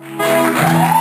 Música